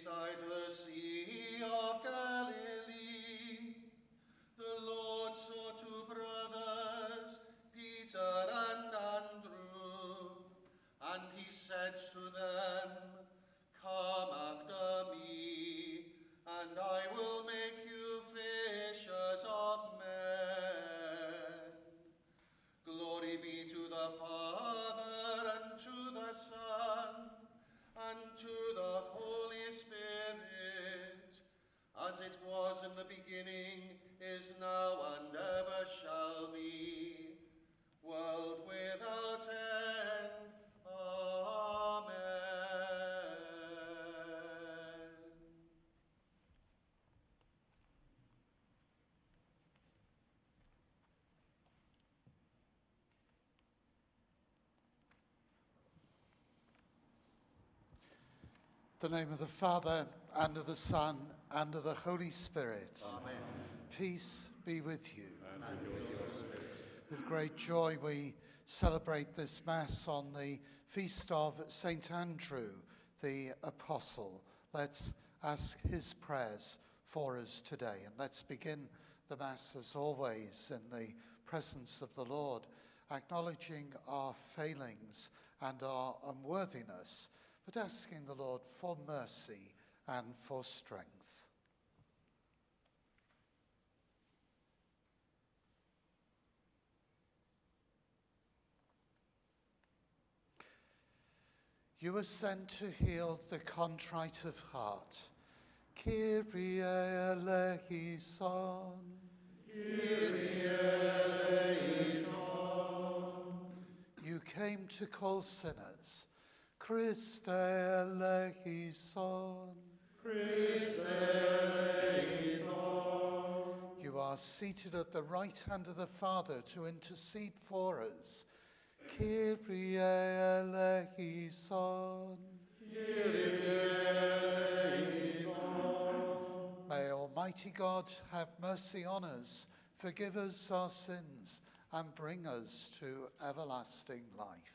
beside the Sea of Galilee, the Lord saw two brothers, Peter and Andrew, and he said to them, Come after me, and I will make you fishers of men. Glory be to the Father, and to the Son, and to the Holy Spirit, as it was in the beginning, is now, and ever shall be, world without end. Amen. The name of the Father, and of the Son, and of the Holy Spirit. Amen. Peace be with you. With great joy, we celebrate this Mass on the feast of St. Andrew, the Apostle. Let's ask his prayers for us today. And let's begin the Mass, as always, in the presence of the Lord, acknowledging our failings and our unworthiness, but asking the Lord for mercy and for strength. You were sent to heal the contrite of heart. Kyrie eleison. Kyrie eleison. You came to call sinners. Christe eleison. You are seated at the right hand of the Father to intercede for us. Kyrie eleison. May Almighty God have mercy on us, forgive us our sins, and bring us to everlasting life.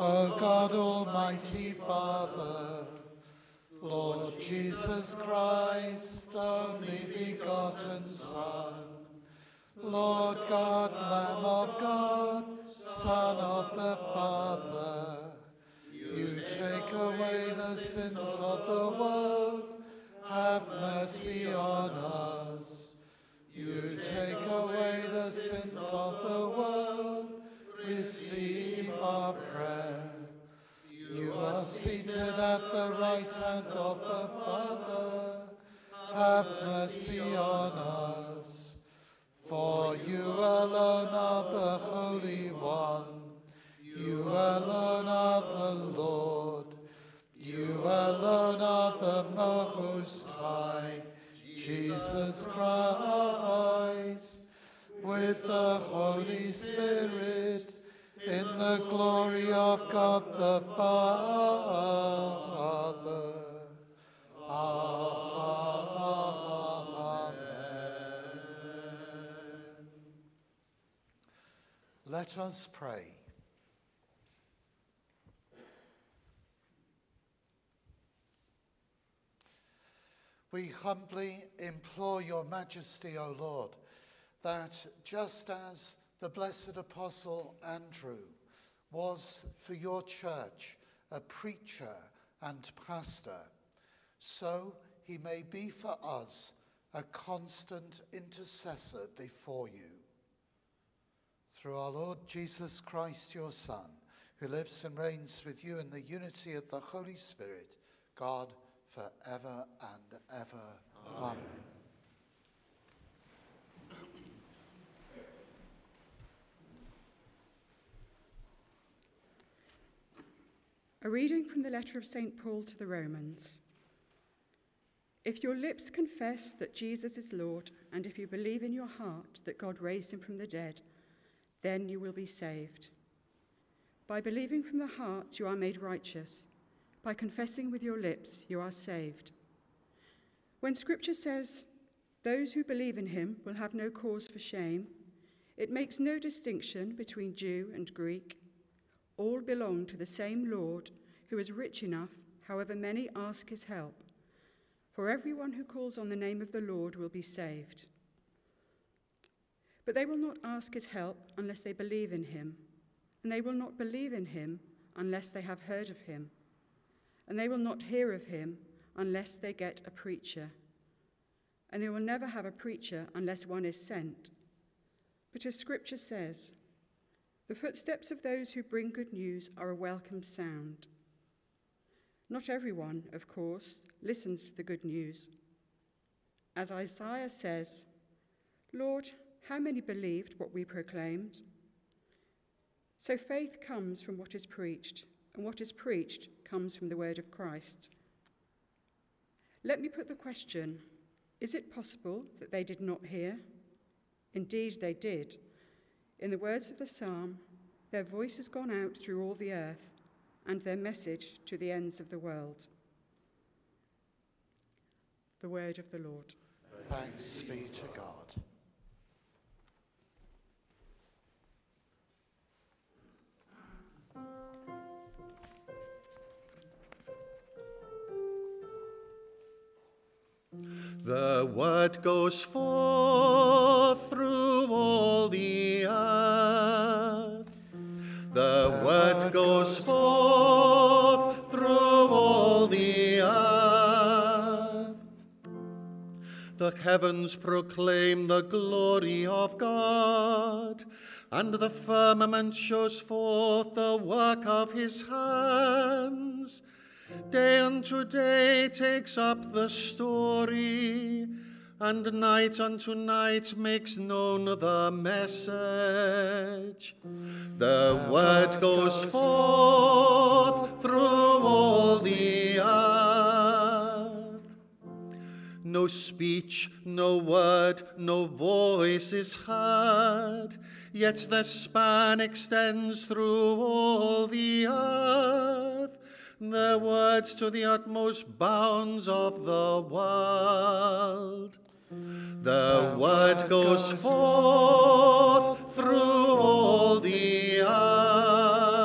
O God, Almighty Father, Lord Jesus Christ, only begotten Son, Lord God, Lamb of God, Son of the Father, you take away the sins of the world, have mercy on us. You take away the sins of the world, receive our prayer. You are seated at the right hand of the Father. Have mercy on us. For you alone are the Holy One. You alone are the Lord. You alone are the Most High. Jesus Christ, with the Holy Spirit, in the glory of God the Father. Amen. Let us pray. We humbly implore your majesty, O Lord, that just as the blessed apostle Andrew was for your church a preacher and pastor, so he may be for us a constant intercessor before you. Through our Lord Jesus Christ, your Son, who lives and reigns with you in the unity of the Holy Spirit, God, forever and ever. Amen. A reading from the letter of St. Paul to the Romans. If your lips confess that Jesus is Lord, and if you believe in your heart that God raised him from the dead, then you will be saved. By believing from the heart, you are made righteous. By confessing with your lips, you are saved. When Scripture says, Those who believe in him will have no cause for shame, it makes no distinction between Jew and Greek. All belong to the same Lord who is rich enough, however many ask his help. For everyone who calls on the name of the Lord will be saved. But they will not ask his help unless they believe in him, and they will not believe in him unless they have heard of him, and they will not hear of him unless they get a preacher, and they will never have a preacher unless one is sent. But as Scripture says, the footsteps of those who bring good news are a welcome sound. Not everyone, of course, listens to the good news. As Isaiah says, Lord, how many believed what we proclaimed? So faith comes from what is preached, and what is preached comes from the word of Christ. Let me put the question Is it possible that they did not hear? Indeed, they did. In the words of the psalm, their voice has gone out through all the earth, and their message to the ends of the world. The word of the Lord. Thanks be to God. The word goes forth through all the earth. The word goes forth through all the earth. The heavens proclaim the glory of God, and the firmament shows forth the work of his hands. Day unto day takes up the story, and night unto night makes known the message. The word goes forth through all the earth. No speech, no word, no voice is heard, yet the span extends through all the earth their words to the utmost bounds of the world. The word goes forth through all the earth.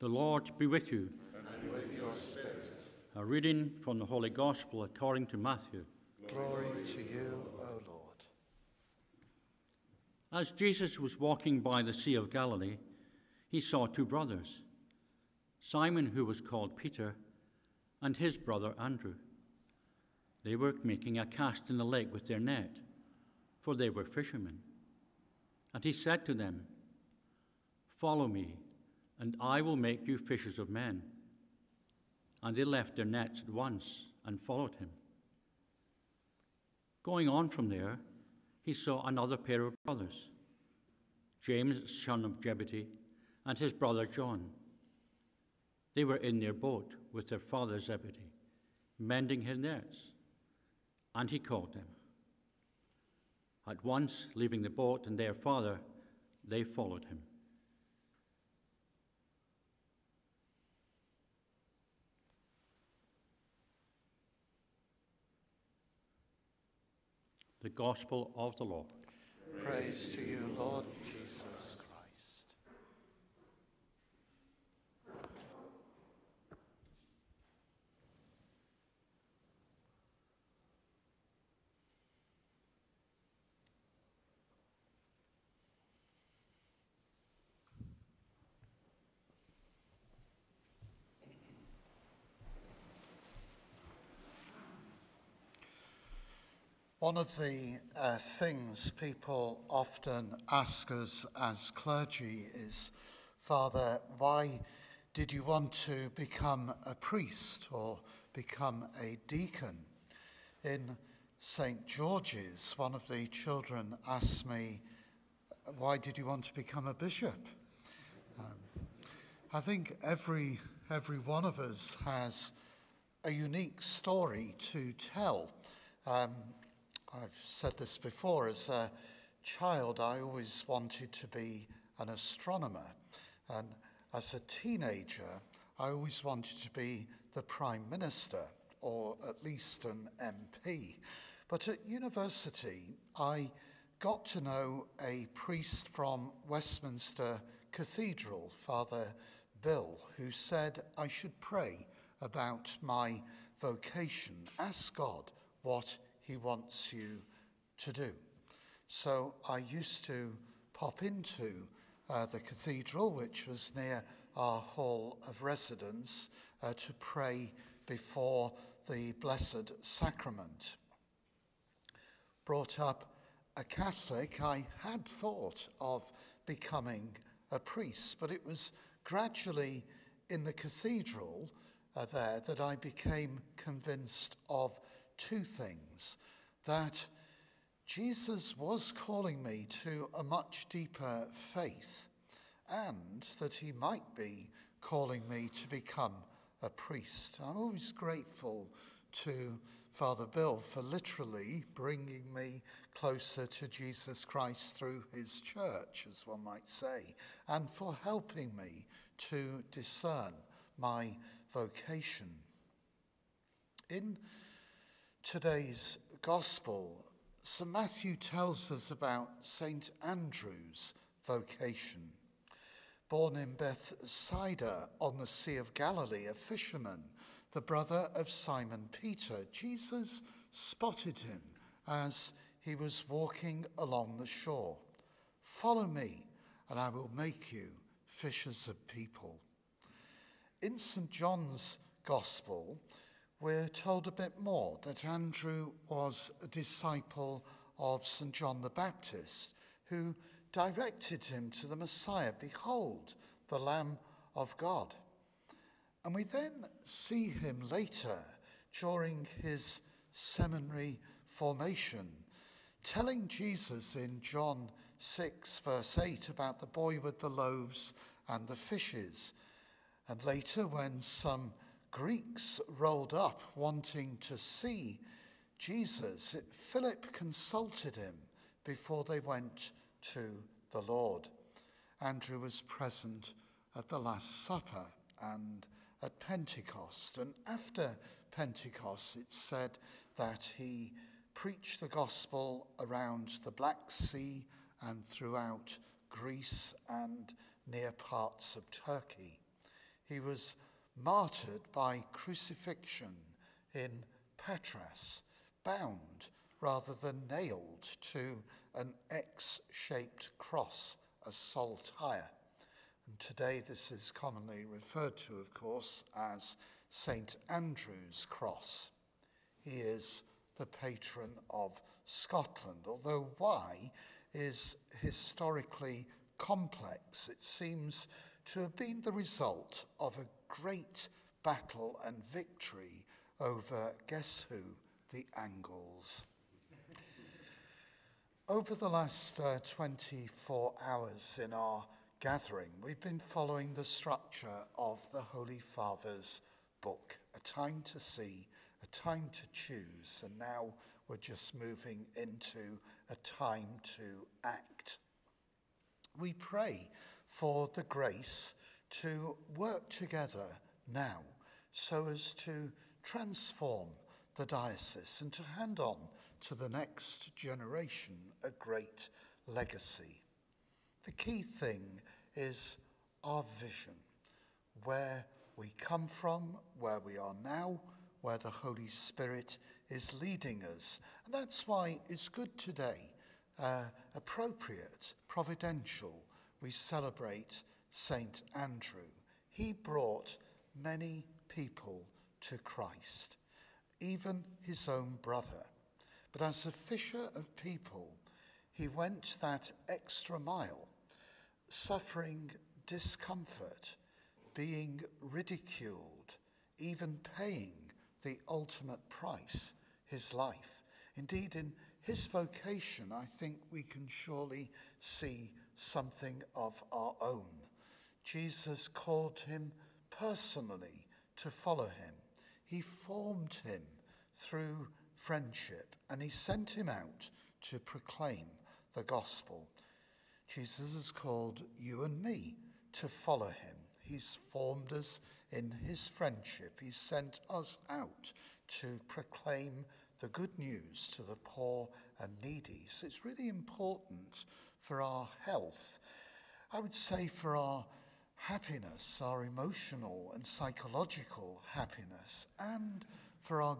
The Lord be with you. And with your spirit. A reading from the Holy Gospel according to Matthew. Glory to you, O Lord. As Jesus was walking by the Sea of Galilee, he saw two brothers Simon, who was called Peter, and his brother Andrew. They were making a cast in the lake with their net, for they were fishermen. And he said to them, Follow me, and I will make you fishers of men. And they left their nets at once and followed him. Going on from there, he saw another pair of brothers, James, son of Zebedee, and his brother John. they were in their boat with their father Zebedee, mending his nets. And he called them. At once, leaving the boat and their father, they followed him. The Gospel of the Lord. Praise to you, Lord Jesus Christ. One of the uh, things people often ask us as clergy is, Father, why did you want to become a priest or become a deacon? In St. George's, one of the children asked me, Why did you want to become a bishop? Um, I think every, every one of us has a unique story to tell. Um, I've said this before, as a child, I always wanted to be an astronomer. And as a teenager, I always wanted to be the Prime Minister, or at least an MP. But at university, I got to know a priest from Westminster Cathedral, Father Bill, who said I should pray about my vocation, ask God what he wants you to do. So I used to pop into uh, the cathedral, which was near our hall of residence, uh, to pray before the Blessed Sacrament. Brought up a Catholic, I had thought of becoming a priest, but it was gradually in the cathedral uh, there that I became convinced of two things that Jesus was calling me to a much deeper faith, and that he might be calling me to become a priest. I'm always grateful to Father Bill for literally bringing me closer to Jesus Christ through his church, as one might say, and for helping me to discern my vocation. In today's Gospel, St. Matthew tells us about St. Andrew's vocation. Born in Bethsaida on the Sea of Galilee, a fisherman, the brother of Simon Peter, Jesus spotted him as he was walking along the shore. Follow me, and I will make you fishers of people. In St. John's Gospel, we're told a bit more that Andrew was a disciple of St. John the Baptist, who directed him to the Messiah Behold, the Lamb of God. And we then see him later during his seminary formation, telling Jesus in John 6, verse 8, about the boy with the loaves and the fishes. And later, when some Greeks rolled up wanting to see Jesus, Philip consulted him before they went to the Lord. Andrew was present at the Last Supper and at Pentecost. And after Pentecost, it's said that he preached the gospel around the Black Sea and throughout Greece and near parts of Turkey. He was martyred by crucifixion in Patras, bound rather than nailed to an X shaped cross, a saltire. And today this is commonly referred to, of course, as St. Andrew's Cross. He is the patron of Scotland, although why is historically complex. It seems to have been the result of a great battle and victory over, guess who? The Angles. Over the last uh, 24 hours in our gathering, we've been following the structure of the Holy Father's book A Time to See, A Time to Choose, and now we're just moving into a time to act. We pray for the grace to work together now so as to transform the diocese and to hand on to the next generation a great legacy. The key thing is our vision, where we come from, where we are now, where the Holy Spirit is leading us. And that's why it's good today, uh, appropriate, providential, we celebrate Saint Andrew. He brought many people to Christ, even his own brother. But as a fisher of people, he went that extra mile, suffering discomfort, being ridiculed, even paying the ultimate price, his life. Indeed, in his vocation, I think we can surely see something of our own. Jesus called him personally to follow him. He formed him through friendship and he sent him out to proclaim the gospel. Jesus has called you and me to follow him. He's formed us in his friendship. He's sent us out to proclaim the good news to the poor and needy. So it's really important for our health. I would say for our happiness, our emotional and psychological happiness, and for our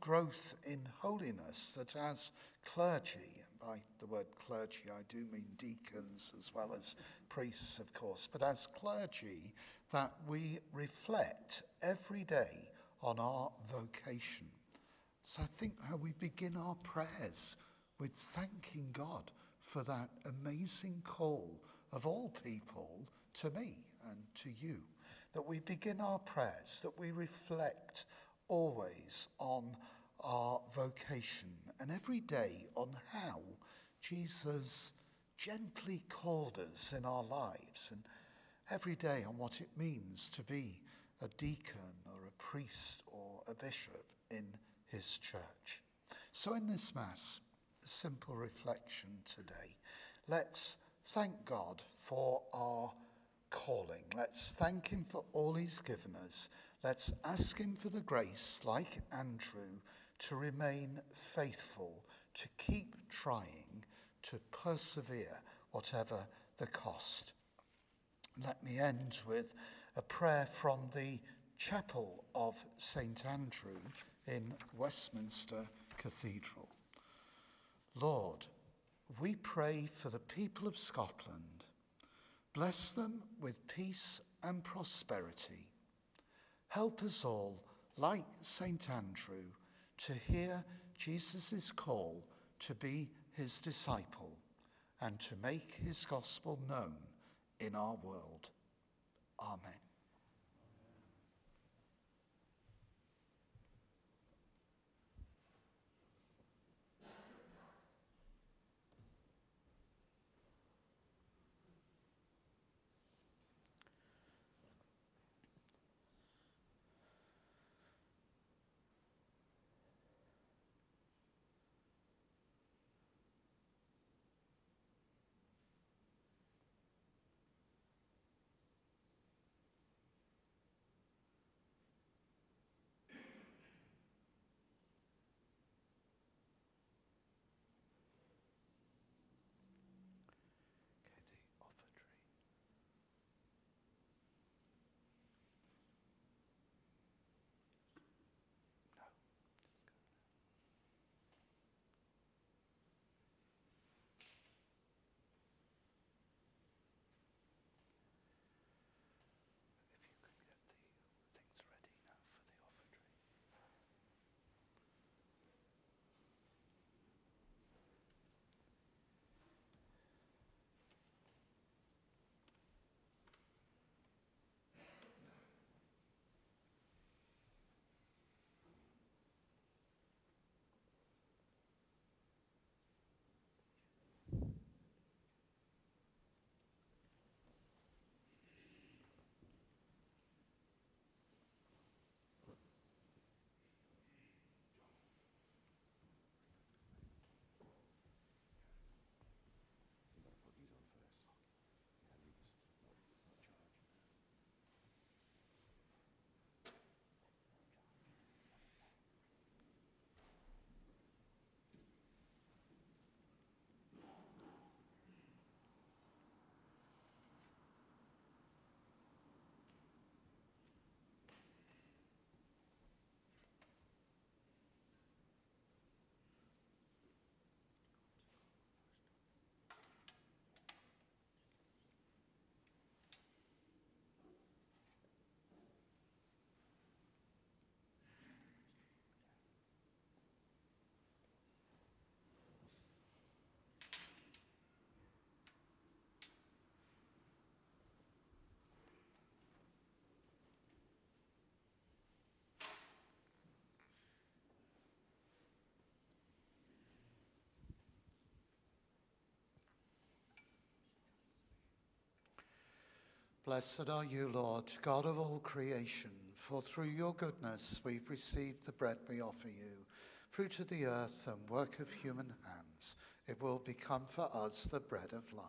growth in holiness, that as clergy, and by the word clergy I do mean deacons as well as priests, of course, but as clergy, that we reflect every day on our vocation. So I think how we begin our prayers with thanking God for that amazing call of all people to me and to you. That we begin our prayers, that we reflect always on our vocation and every day on how Jesus gently called us in our lives and every day on what it means to be a deacon or a priest or a bishop in his church. So, in this Mass, simple reflection today. Let's thank God for our calling. Let's thank Him for all He's given us. Let's ask Him for the grace, like Andrew, to remain faithful, to keep trying, to persevere, whatever the cost. Let me end with a prayer from the chapel of St Andrew in Westminster Cathedral. Lord, we pray for the people of Scotland. Bless them with peace and prosperity. Help us all, like St. Andrew, to hear Jesus' call to be his disciple and to make his gospel known in our world. Amen. Blessed are you, Lord, God of all creation, for through your goodness we've received the bread we offer you, fruit of the earth and work of human hands. It will become for us the bread of life.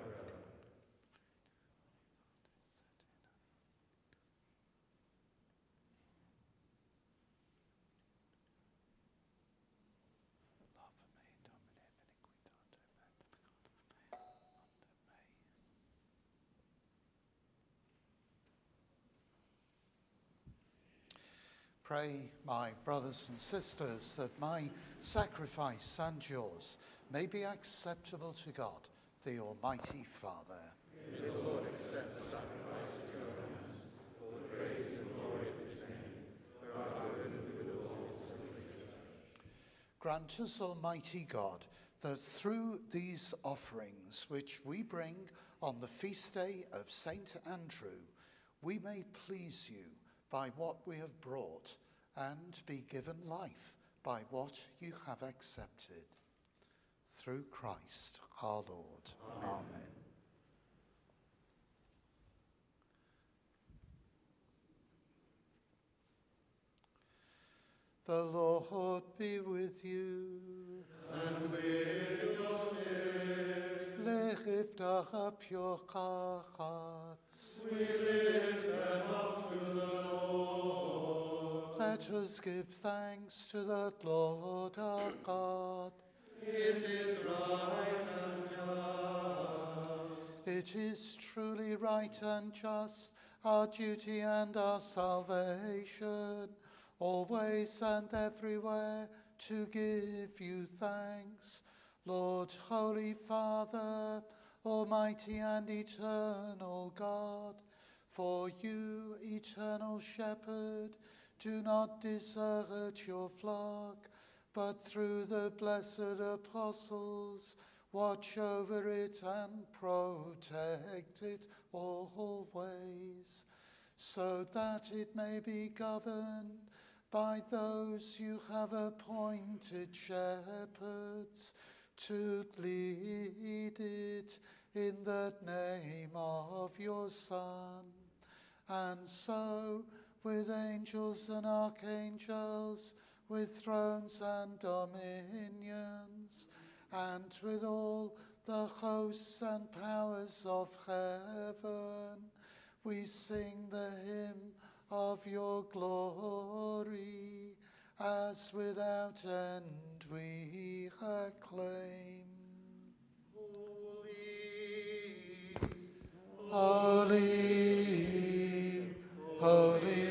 Pray, my brothers and sisters, that my sacrifice and yours may be acceptable to God, the Almighty Father. Grant us, Almighty God, that through these offerings which we bring on the feast day of Saint Andrew, we may please you by what we have brought and be given life by what you have accepted. Through Christ our Lord. Amen. The Lord be with you. And with your spirit. Lift up your hearts. We lift them up to the Lord. Let us give thanks to the Lord our God. It is right and just. It is truly right and just, our duty and our salvation always and everywhere to give you thanks. Lord, Holy Father, Almighty and eternal God, for you, eternal Shepherd, do not desert your flock, but through the blessed apostles, watch over it and protect it always, so that it may be governed by those you have appointed shepherds to lead it in the name of your Son. And so, with angels and archangels, with thrones and dominions, and with all the hosts and powers of heaven, we sing the hymn of your glory, as without end we acclaim. Holy, holy Lord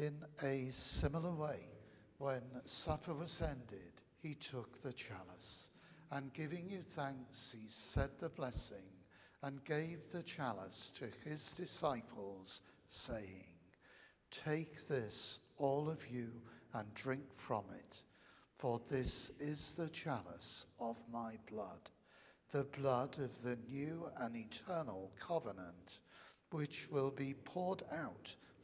In a similar way, when supper was ended, he took the chalice, and giving you thanks, he said the blessing, and gave the chalice to his disciples, saying, Take this, all of you, and drink from it, for this is the chalice of my blood, the blood of the new and eternal covenant, which will be poured out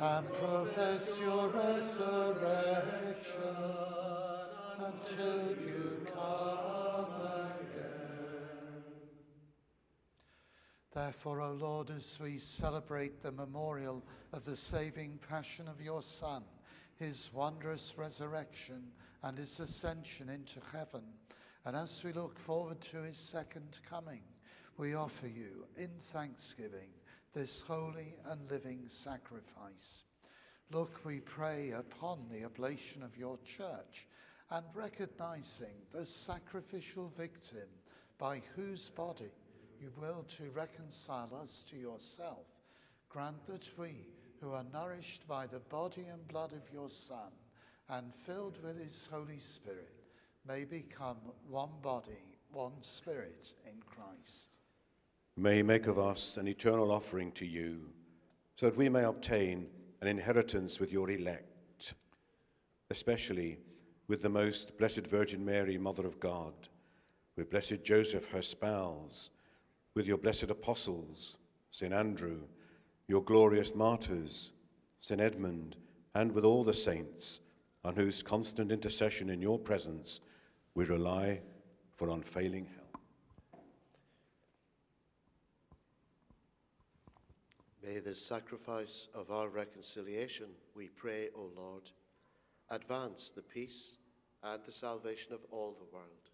And profess your resurrection until you come again. Therefore, O Lord, as we celebrate the memorial of the saving passion of your Son, his wondrous resurrection and his ascension into heaven, and as we look forward to his second coming, we offer you in thanksgiving this holy and living sacrifice. Look, we pray, upon the oblation of your church and recognizing the sacrificial victim by whose body you will to reconcile us to yourself. Grant that we, who are nourished by the body and blood of your Son and filled with his Holy Spirit, may become one body, one spirit in Christ. May he make of us an eternal offering to you, so that we may obtain an inheritance with your elect, especially with the most blessed Virgin Mary, Mother of God, with blessed Joseph, her spouse, with your blessed apostles, St. Andrew, your glorious martyrs, St. Edmund, and with all the saints, on whose constant intercession in your presence we rely for unfailing help. May the sacrifice of our reconciliation, we pray, O Lord, advance the peace and the salvation of all the world.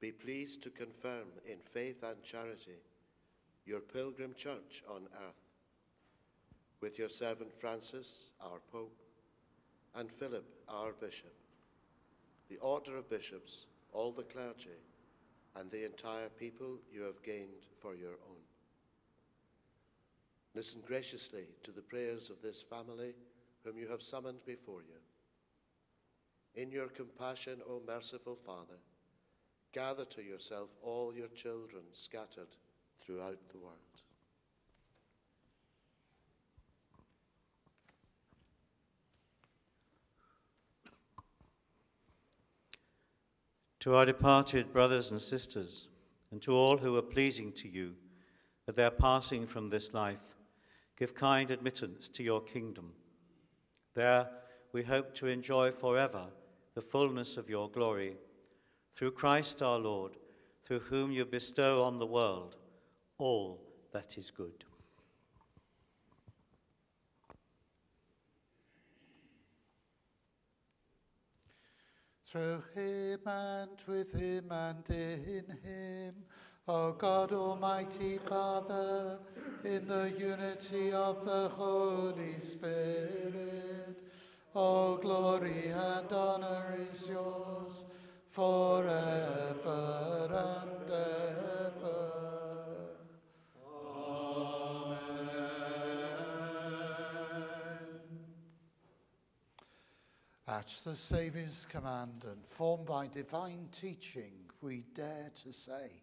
Be pleased to confirm in faith and charity your pilgrim church on earth, with your servant Francis, our Pope, and Philip, our Bishop, the order of bishops, all the clergy, and the entire people you have gained for your own. Listen graciously to the prayers of this family whom you have summoned before you. In your compassion, O merciful Father, gather to yourself all your children scattered throughout the world. To our departed brothers and sisters, and to all who are pleasing to you at their passing from this life, give kind admittance to your kingdom. There we hope to enjoy forever the fullness of your glory. Through Christ our Lord, through whom you bestow on the world all that is good. Through him and with him and in him, O God Almighty Father, in the unity of the Holy Spirit, all glory and honor is yours forever and ever. Amen. At the Saviour's command and formed by divine teaching, we dare to say,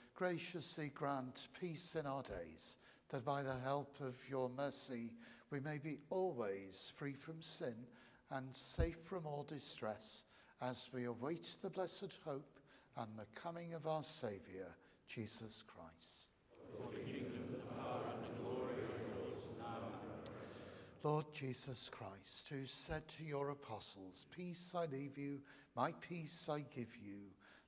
Graciously grant peace in our days, that by the help of your mercy we may be always free from sin and safe from all distress, as we await the blessed hope and the coming of our Saviour, Jesus Christ. Lord Jesus Christ, who said to your apostles, Peace I leave you, my peace I give you,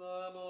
Lamb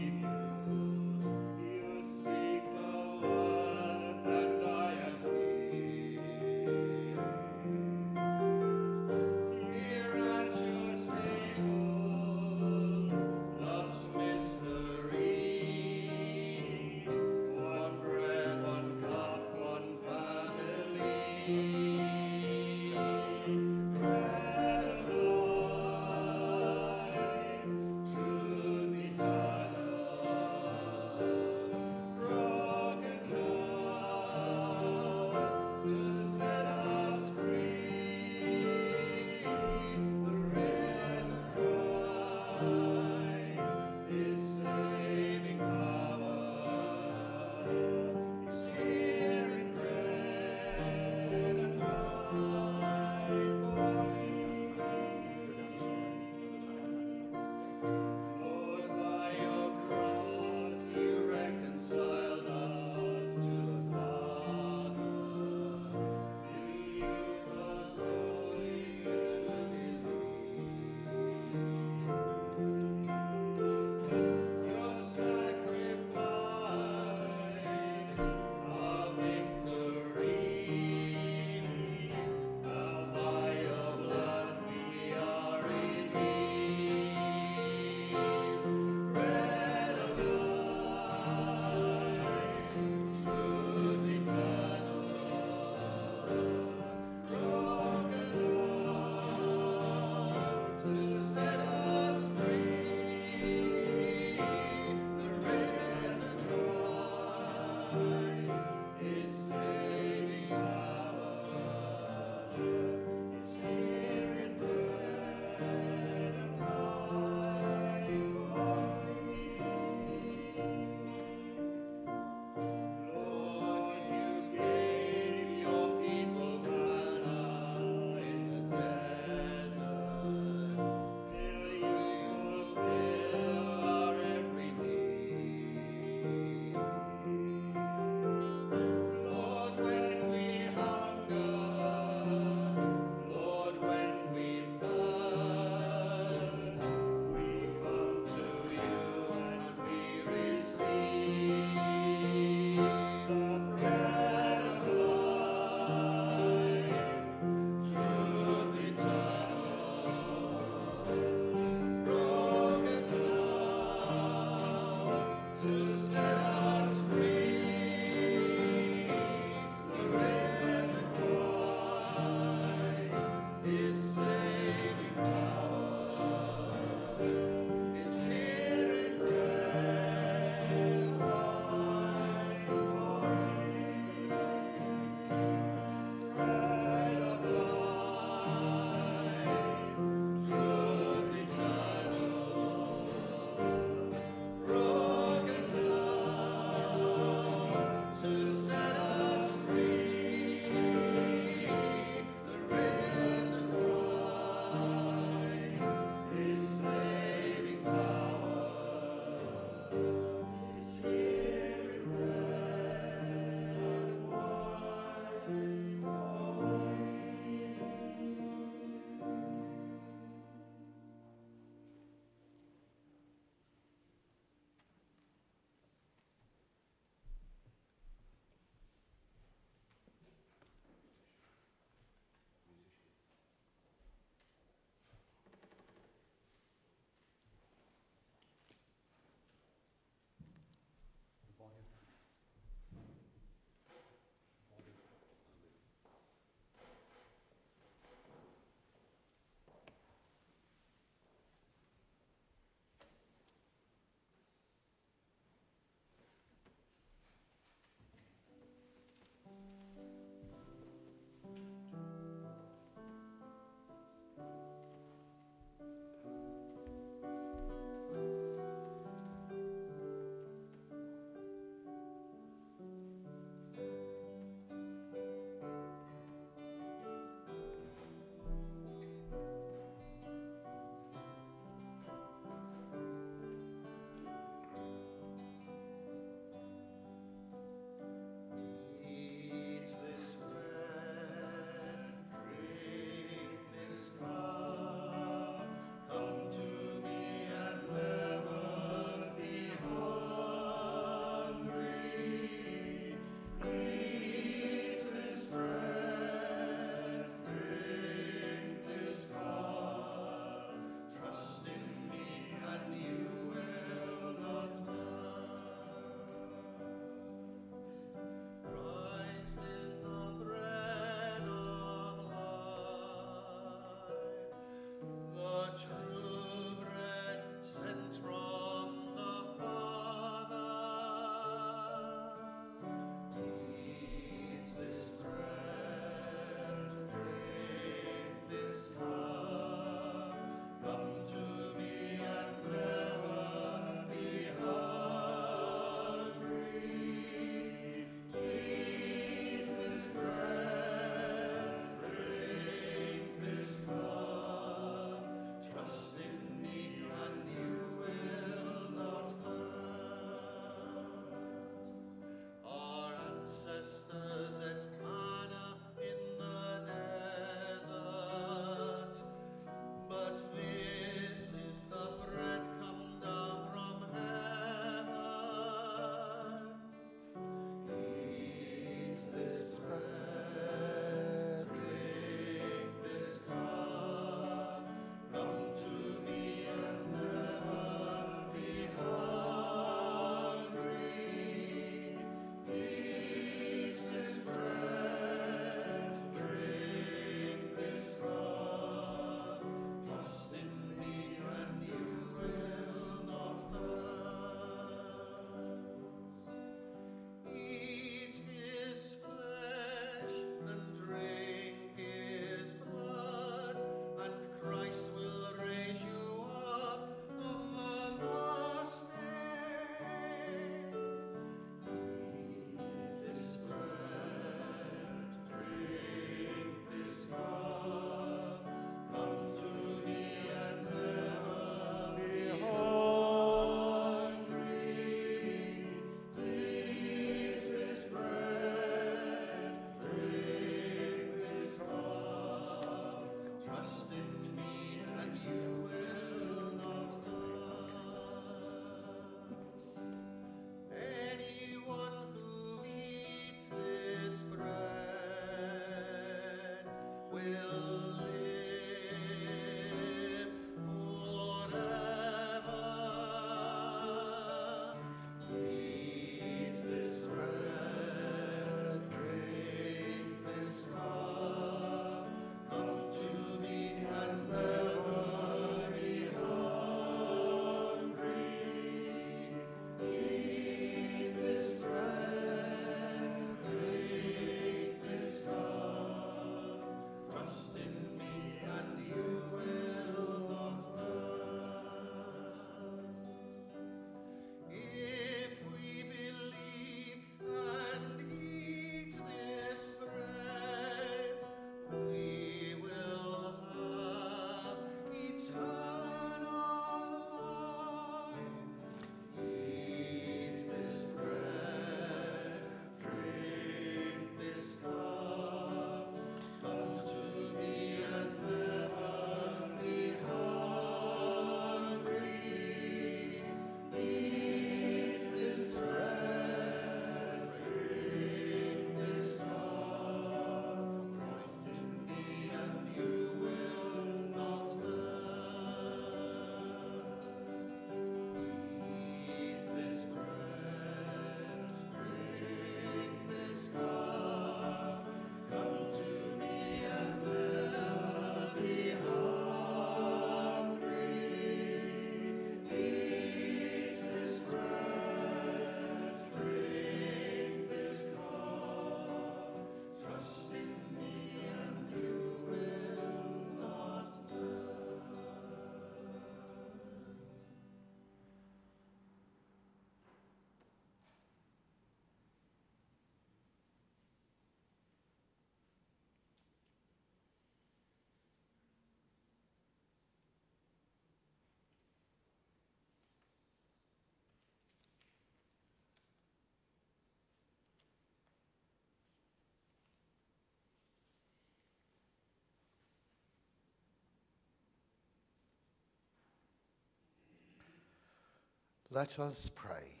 Let us pray.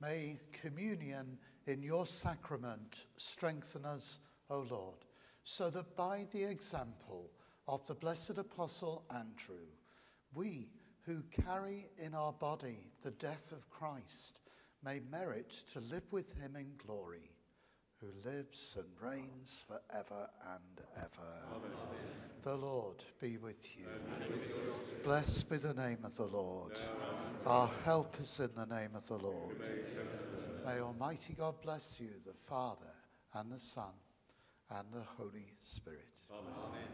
May communion in your sacrament strengthen us, O Lord, so that by the example of the blessed Apostle Andrew, we who carry in our body the death of Christ may merit to live with him in glory, who lives and reigns forever and ever. The Lord be with you. Blessed be the name of the Lord. Our help is in the name of the Lord. May Almighty God bless you, the Father, and the Son, and the Holy Spirit. Amen.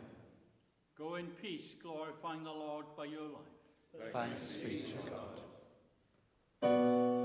Go in peace, glorifying the Lord by your life. Thanks be to God.